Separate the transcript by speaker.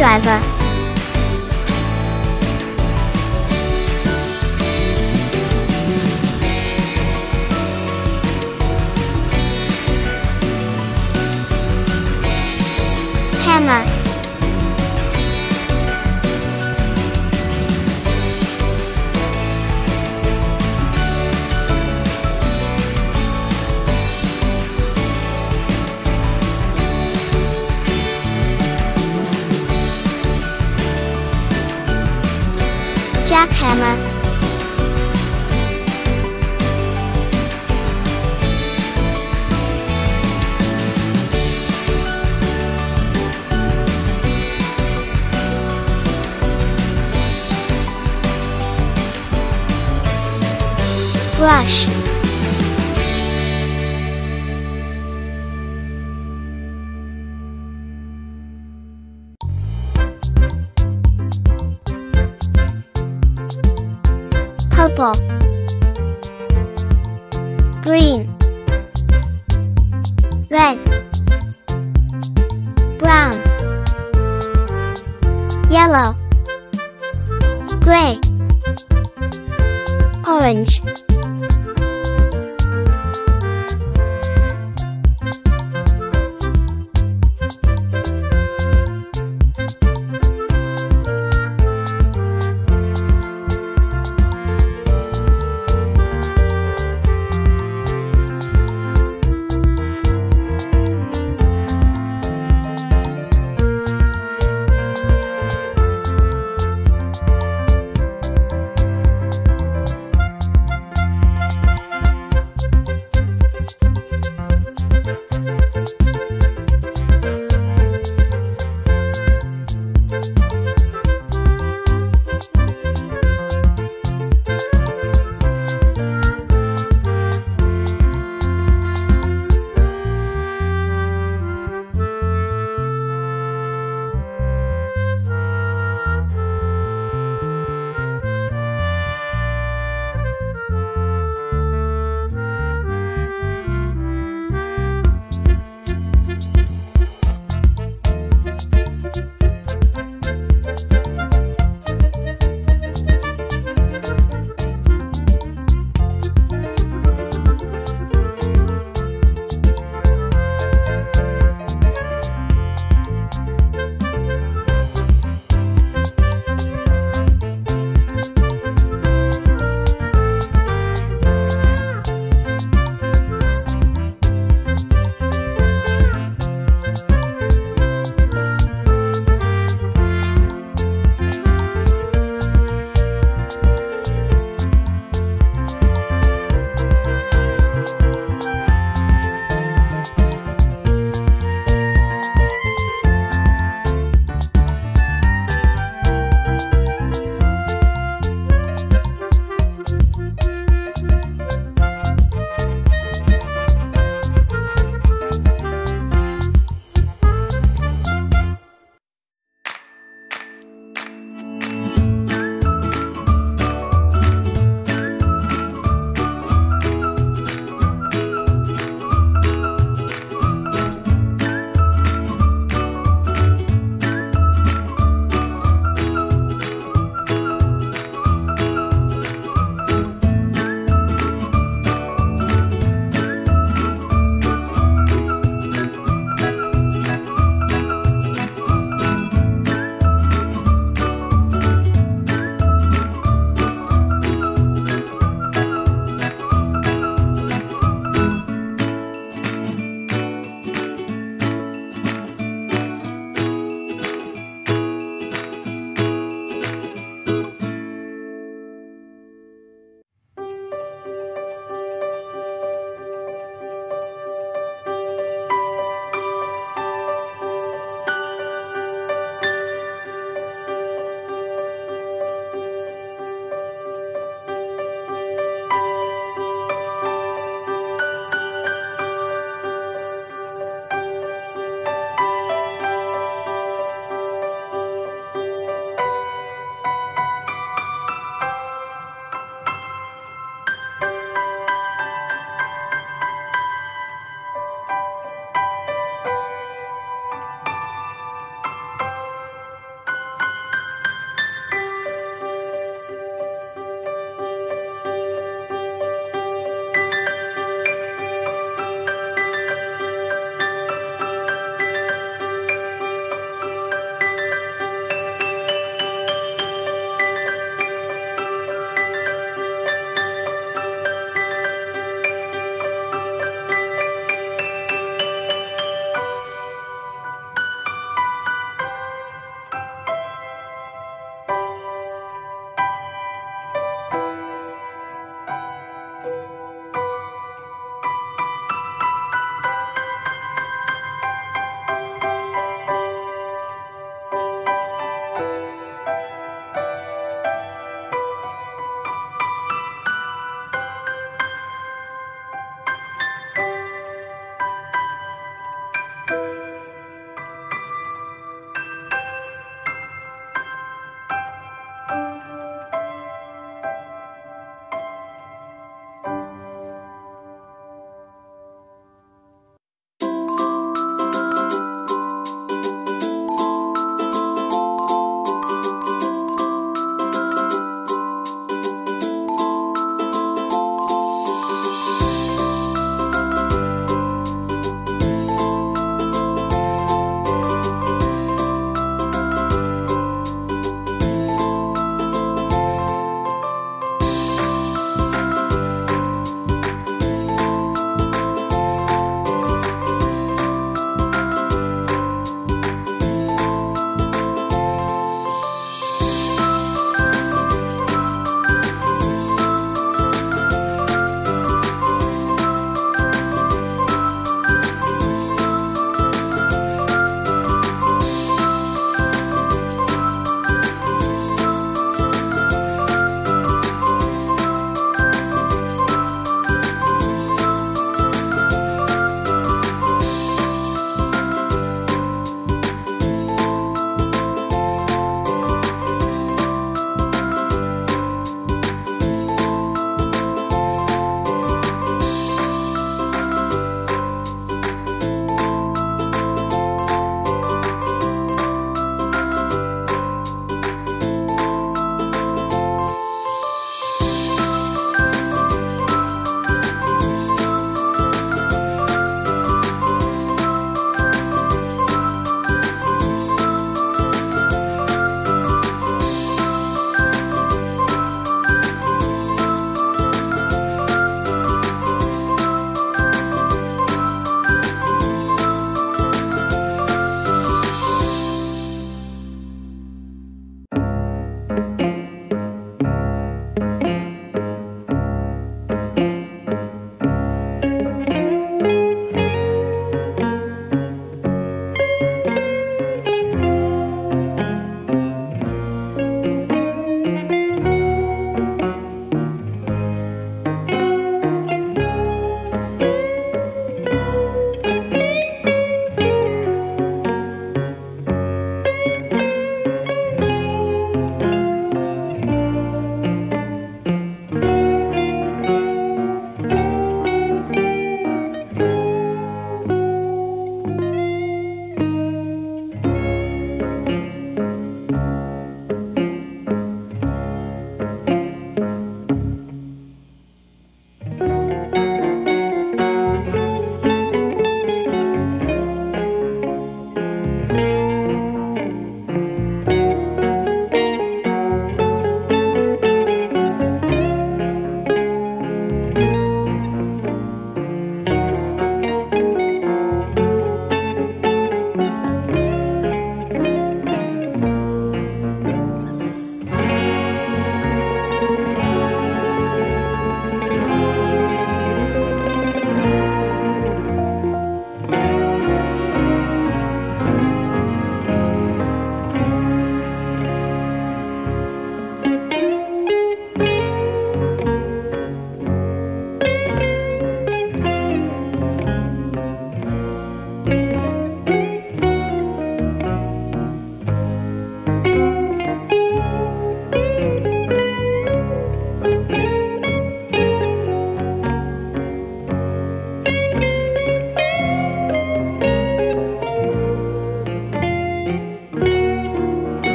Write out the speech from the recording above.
Speaker 1: 十来分。Purple red brown yellow gray orange